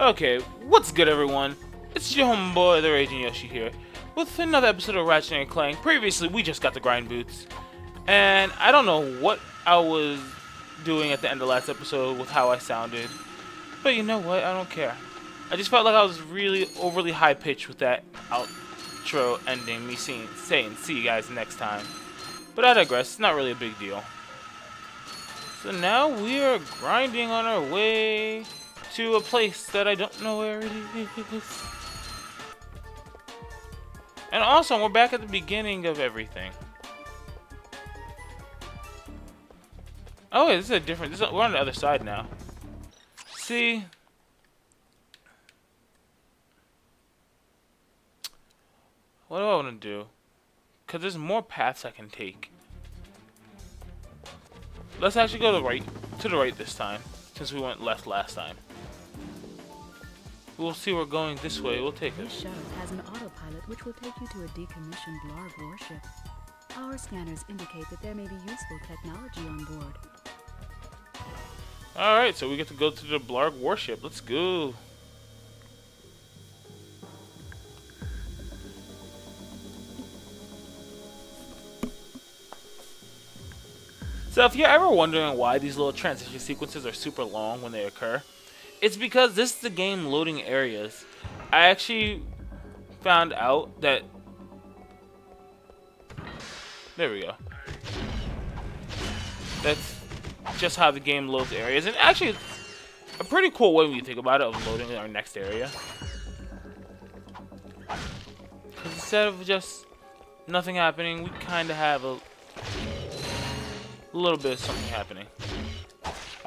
Okay, what's good everyone? It's your homeboy, the Raging Yoshi here, with another episode of Ratchet and Clank. Previously, we just got the grind boots, and I don't know what I was doing at the end of last episode with how I sounded, but you know what? I don't care. I just felt like I was really overly high pitched with that outro ending, me seeing, saying, "See you guys next time." But I digress. It's not really a big deal. So now we are grinding on our way to a place that I don't know where it is. And also, we're back at the beginning of everything. Oh, wait, this is a different. This is, we're on the other side now. See? What do I want to do? Because there's more paths I can take. Let's actually go to the right, to the right this time, since we went left last time. We'll see we're going this way. We'll take it. This shuttle has an autopilot which will take you to a decommissioned Blarg warship. Our scanners indicate that there may be useful technology on board. Alright, so we get to go to the Blarg warship. Let's go. So if you're ever wondering why these little transition sequences are super long when they occur, it's because this is the game loading areas. I actually found out that... There we go. That's just how the game loads areas. And actually, a pretty cool way when you think about it of loading our next area. instead of just nothing happening, we kind of have a little bit of something happening.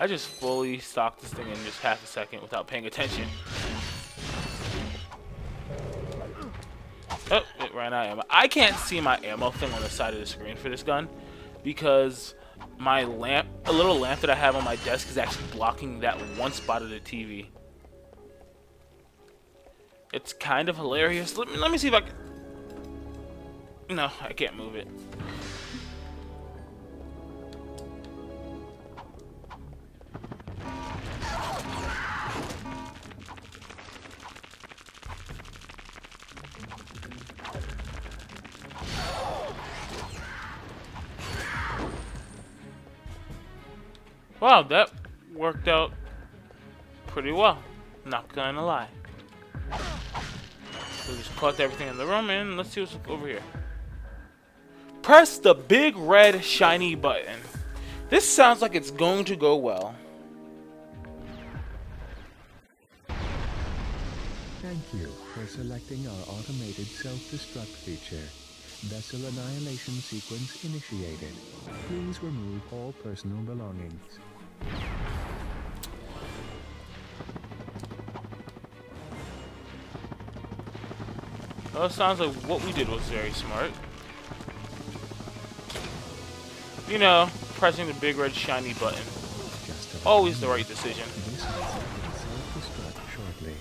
I just fully stocked this thing in just half a second without paying attention. Oh, it ran out ammo. I can't see my ammo thing on the side of the screen for this gun because my lamp, a little lamp that I have on my desk is actually blocking that one spot of the TV. It's kind of hilarious. Let me, let me see if I can... No, I can't move it. Wow, that worked out pretty well. Not gonna lie. We just collect everything in the room and let's see what's over here. Press the big red shiny button. This sounds like it's going to go well. Thank you for selecting our automated self-destruct feature. Vessel annihilation sequence initiated. Please remove all personal belongings. Well, it sounds like what we did was very smart. You know, pressing the big red shiny button. Always the right decision. This vessel will self-destruct shortly,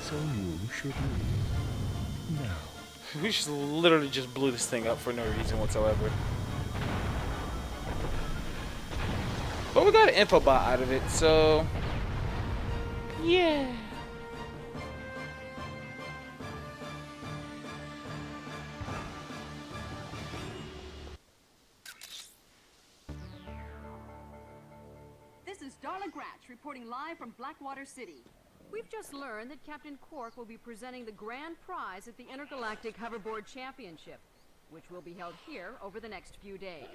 so you should leave. We just literally just blew this thing up for no reason whatsoever. We got an info bot out of it, so yeah. This is Darla Gratch reporting live from Blackwater City. We've just learned that Captain Quark will be presenting the grand prize at the Intergalactic Hoverboard Championship, which will be held here over the next few days.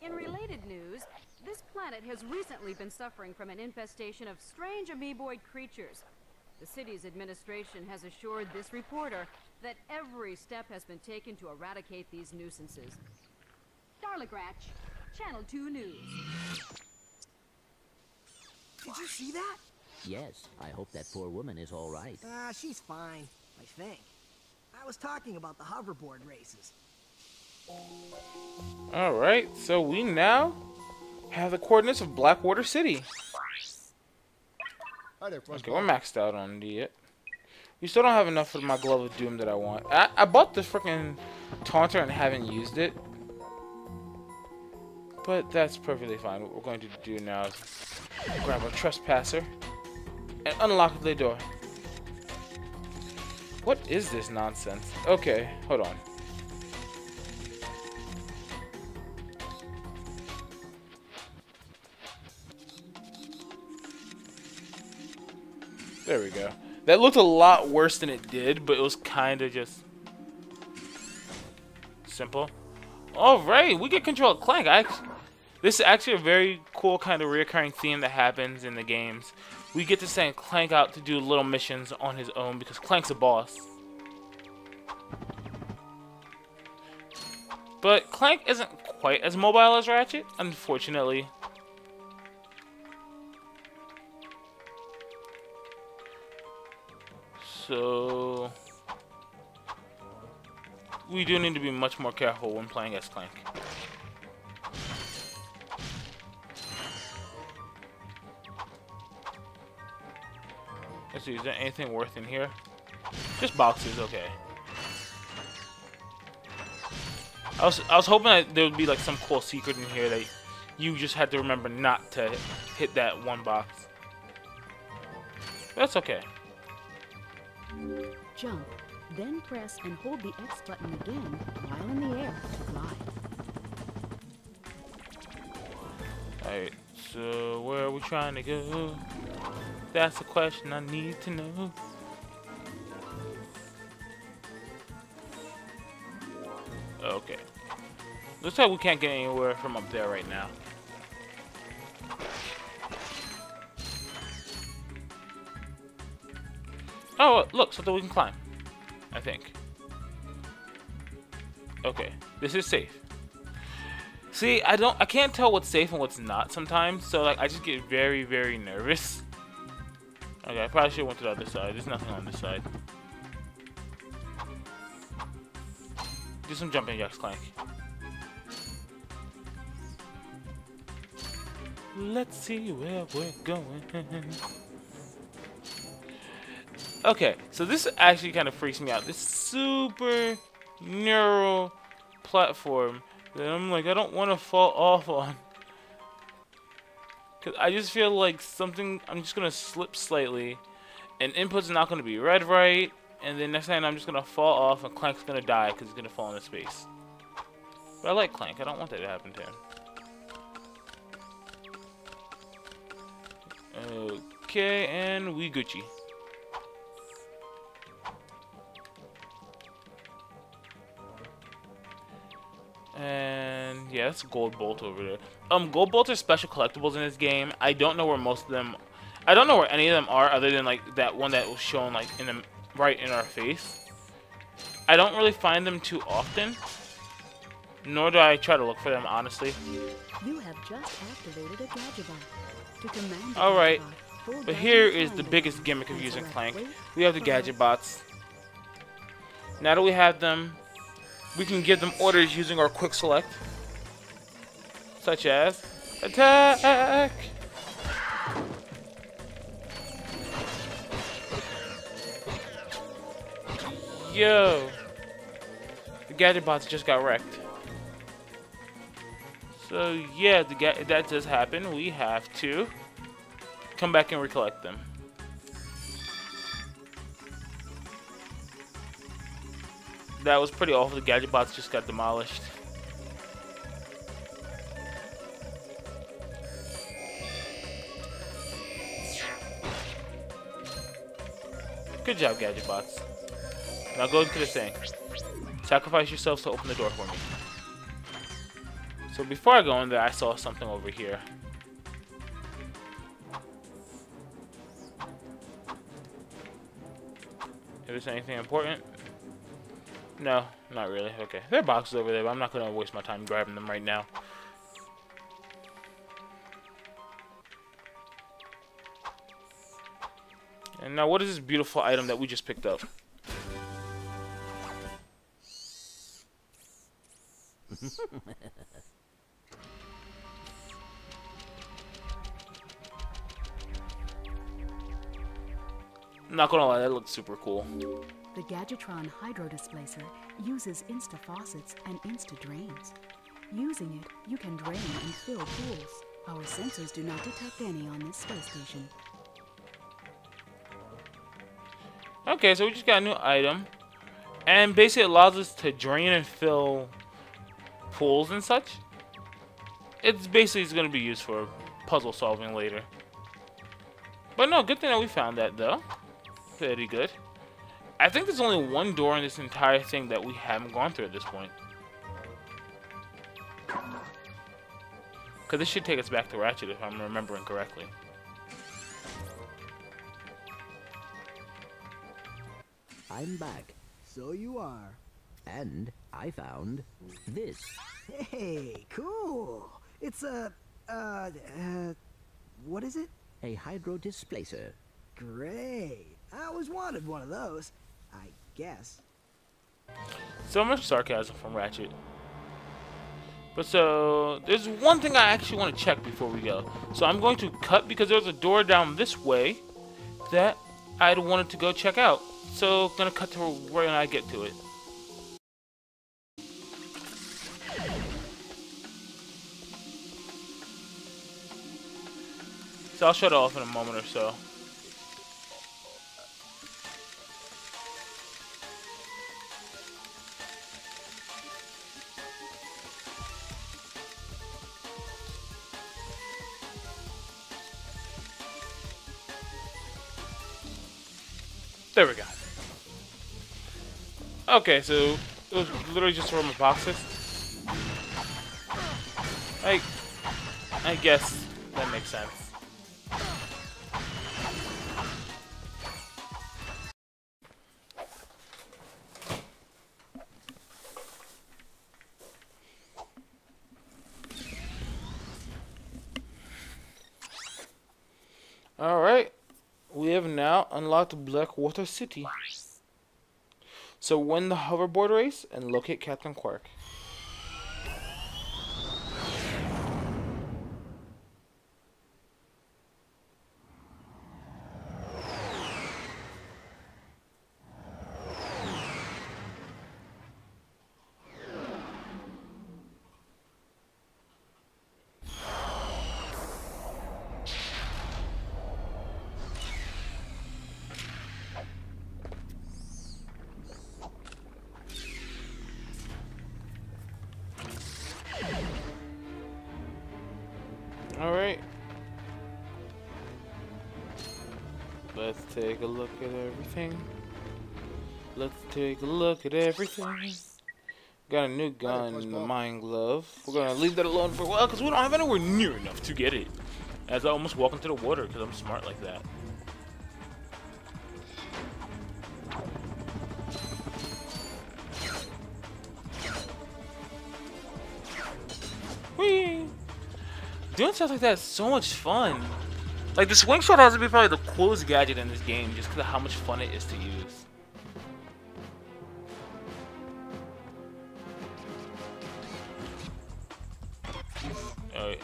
In related news, this planet has recently been suffering from an infestation of strange amoeboid creatures. The city's administration has assured this reporter that every step has been taken to eradicate these nuisances. Darla Gratch, Channel 2 News. Did you see that? Yes, I hope that poor woman is all right. Ah, she's fine, I think. I was talking about the hoverboard races. Alright, so we now have the coordinates of Blackwater City. There, Okay, we're maxed out on the it. We still don't have enough for my Glove of Doom that I want. I, I bought this freaking Taunter and haven't used it. But that's perfectly fine. What we're going to do now is grab a Trespasser. and unlock the door. What is this nonsense? Okay, hold on. There we go. That looked a lot worse than it did, but it was kind of just simple. Alright, we get control of Clank. I, this is actually a very cool kind of reoccurring theme that happens in the games. We get to send Clank out to do little missions on his own because Clank's a boss. But Clank isn't quite as mobile as Ratchet, unfortunately. So we do need to be much more careful when playing as Clank. Let's see, is there anything worth in here? Just boxes, okay. I was I was hoping that there would be like some cool secret in here that you just had to remember not to hit that one box. That's okay. Jump, then press and hold the X button again while in the air to glide. Alright, so where are we trying to go? That's a question I need to know. Okay. Looks like we can't get anywhere from up there right now. Oh, look, something we can climb. I think. Okay, this is safe. See, I don't, I can't tell what's safe and what's not sometimes, so like I just get very, very nervous. Okay, I probably should have went to the other side. There's nothing on this side. Do some jumping jacks, Clank. Let's see where we're going. Okay, so this actually kind of freaks me out. This super narrow platform that I'm like, I don't want to fall off on. Because I just feel like something, I'm just going to slip slightly, and input's not going to be read right, and then next time I'm just going to fall off, and Clank's going to die because he's going to fall into space. But I like Clank, I don't want that to happen to him. Okay, and we Gucci. And yeah, that's gold bolt over there. Um, gold bolts are special collectibles in this game. I don't know where most of them. I don't know where any of them are, other than like that one that was shown like in the right in our face. I don't really find them too often. Nor do I try to look for them, honestly. You have just activated a Gadgetbot. Alright, But here is the is the triangle biggest gimmick of using Clank. We have the gadget bots. Now that we have them, we can give them orders using our quick select. Such as attack. Yo. The gadget bots just got wrecked. So yeah, the that does happen. We have to come back and recollect them. That was pretty awful. The gadget bots just got demolished. Good job, gadget bots. Now go into the thing. Sacrifice yourselves to open the door for me. So before I go in there, I saw something over here. If anything important? No, not really. Okay. There are boxes over there, but I'm not going to waste my time grabbing them right now. And now what is this beautiful item that we just picked up? Not gonna lie, that looks super cool. The Gadgetron Hydro Displacer uses Insta faucets and Insta drains. Using it, you can drain and fill pools. Our sensors do not detect any on this space station. Okay, so we just got a new item. And basically it allows us to drain and fill pools and such. It's basically going to be used for puzzle solving later. But no, good thing that we found that though. Pretty good. I think there's only one door in this entire thing that we haven't gone through at this point. Because this should take us back to Ratchet if I'm remembering correctly. I'm back. So you are. And I found this. Hey, cool. It's a, uh, uh, what is it? A hydro displacer. Great. I always wanted one of those. I guess. So much sarcasm from Ratchet. But so, there's one thing I actually want to check before we go. So I'm going to cut because there's a door down this way that I'd wanted to go check out. So, gonna cut to where I get to it. So I'll shut it off in a moment or so. Okay, so it was literally just from the boxes. I, I guess that makes sense. Alright, we have now unlocked Blackwater City. So win the hoverboard race and locate Captain Quark. Take a look at everything. Let's take a look at everything. Got a new gun the mine glove. We're gonna leave that alone for a while because we don't have anywhere near enough to get it. As I almost walk into the water because I'm smart like that. Whee! Doing stuff like that is so much fun. Like the swing shot has to be probably the coolest gadget in this game just because of how much fun it is to use. Alright.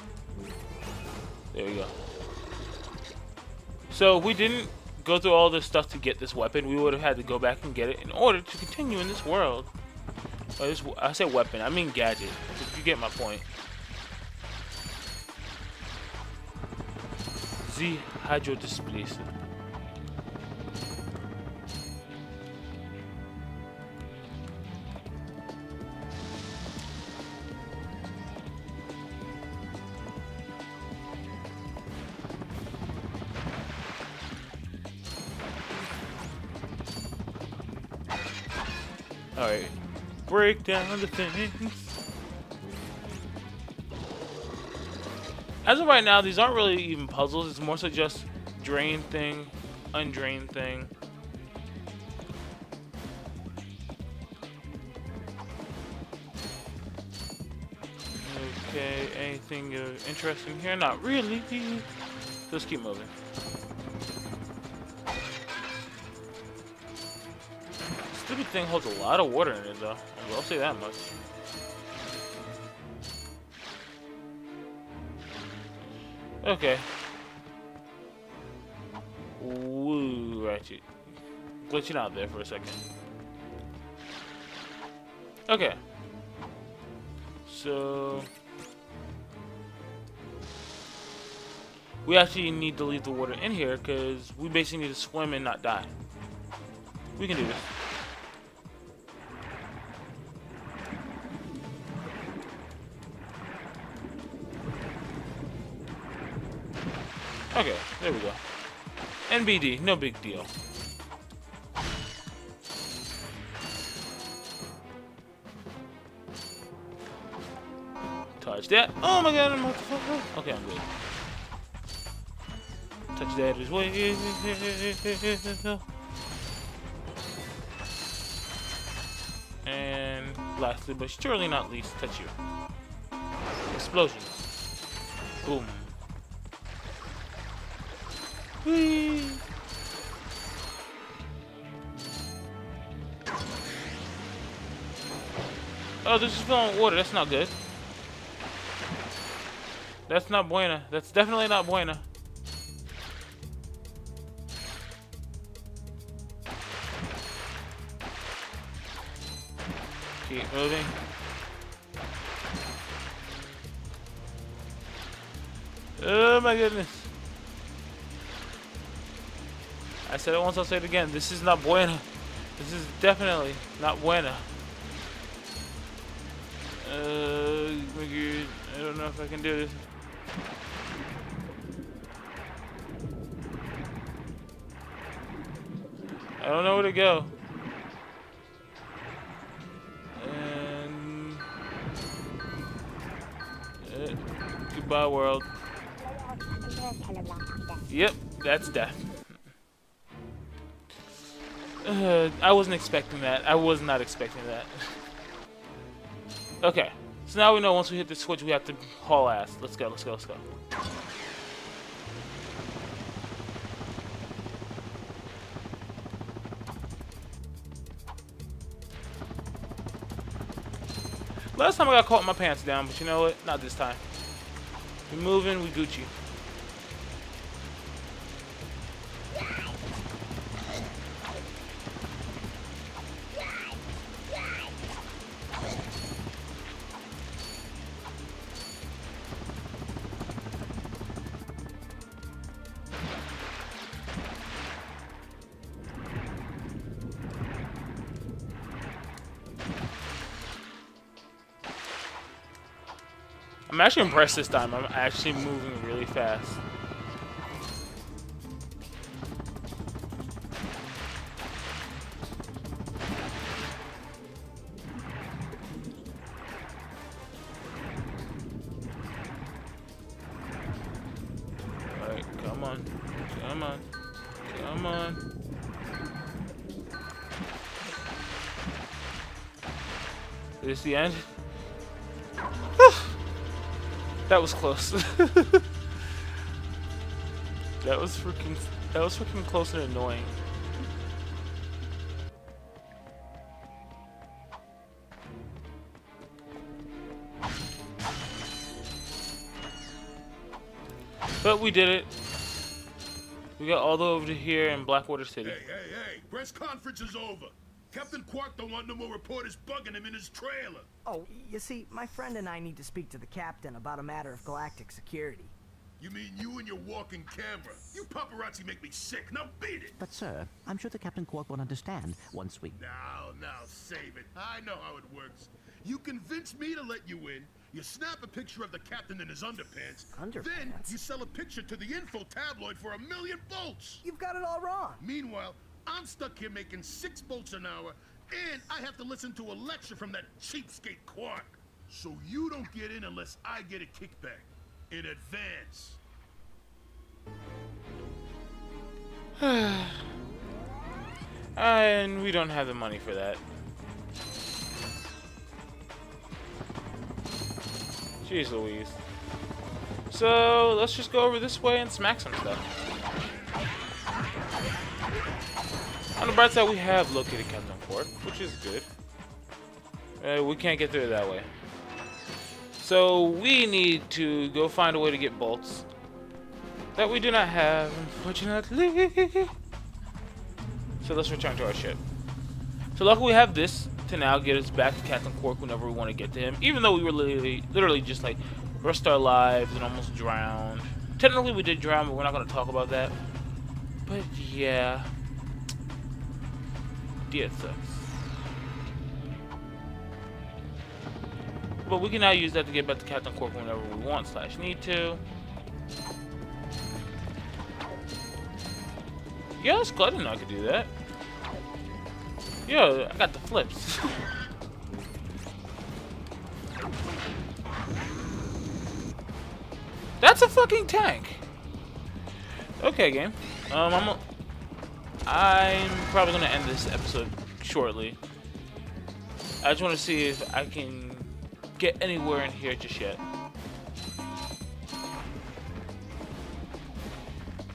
There we go. So we didn't go through all this stuff to get this weapon, we would have had to go back and get it in order to continue in this world. Or this, I say weapon, I mean gadget. You get my point. The hydro displacer. Alright. Break down the things. As of right now, these aren't really even puzzles. It's more so just drain thing, undrain thing. Okay, anything uh, interesting here? Not really. Let's keep moving. Stupid thing holds a lot of water in it, though. I will say that much. Okay. Woo, Ratchet. Glitching out there for a second. Okay. So... We actually need to leave the water in here because we basically need to swim and not die. We can do this. Okay, there we go. NBD, no big deal. Touch that. Oh my god, I'm. Okay, I'm good. Touch that as well. And lastly, but surely not least, touch you. Explosion. Boom. Oh, this is filling water. That's not good. That's not buena. That's definitely not buena. Keep moving. Oh my goodness. I said it once, I'll say it again. This is not buena. This is definitely not buena. Uh, I don't know if I can do this. I don't know where to go. And uh, goodbye, world. Yep, that's death. Uh, I wasn't expecting that. I was not expecting that. okay, so now we know once we hit the switch, we have to haul ass. Let's go, let's go, let's go. Last time I got caught my pants down, but you know what? Not this time. We moving, we Gucci. I'm actually impressed this time. I'm actually moving really fast. Alright, come on. Come on. Come on. Is this the end? That was close. that was freaking that was freaking close and annoying. But we did it. We got all the way over to here in Blackwater City. Hey, hey, hey! Press conference is over. Captain Quark don't want no more reporters bugging him in his trailer. Oh, you see, my friend and I need to speak to the captain about a matter of galactic security. You mean you and your walking camera? You paparazzi make me sick. Now beat it. But, sir, I'm sure the Captain Quark will understand once we... Now, now, save it. I know how it works. You convince me to let you in. You snap a picture of the captain in his underpants. Underpants? Then you sell a picture to the info tabloid for a million bolts. You've got it all wrong. Meanwhile, I'm stuck here making six bolts an hour, and I have to listen to a lecture from that cheapskate Quark. So you don't get in unless I get a kickback. In advance. Ah, and we don't have the money for that. Jeez Louise. So, let's just go over this way and smack some stuff. On the bright side, we have located Captain Quark, which is good. Uh, we can't get through that way. So we need to go find a way to get bolts. That we do not have, unfortunately. So let's return to our ship. So luckily we have this to now get us back to Captain Quark whenever we want to get to him. Even though we were literally, literally just like risked our lives and almost drowned. Technically we did drown, but we're not going to talk about that. But yeah. But we can now use that to get back to Captain Quark whenever we want slash need to. Yeah, that's cool. I didn't know I could do that. Yo, I got the flips. That's a fucking tank. Okay, game. Um, I'm. I'm probably gonna end this episode shortly. I just want to see if I can get anywhere in here just yet.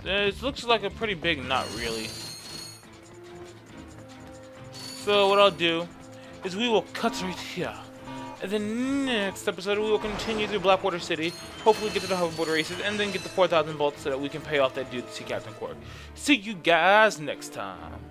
This looks like a pretty big nut, really. So what I'll do is we will cut right here. Then next episode, we will continue through Blackwater City, hopefully get to the hoverboard races, and then get the 4,000 bolts so that we can pay off that dude to see Captain Quark. See you guys next time.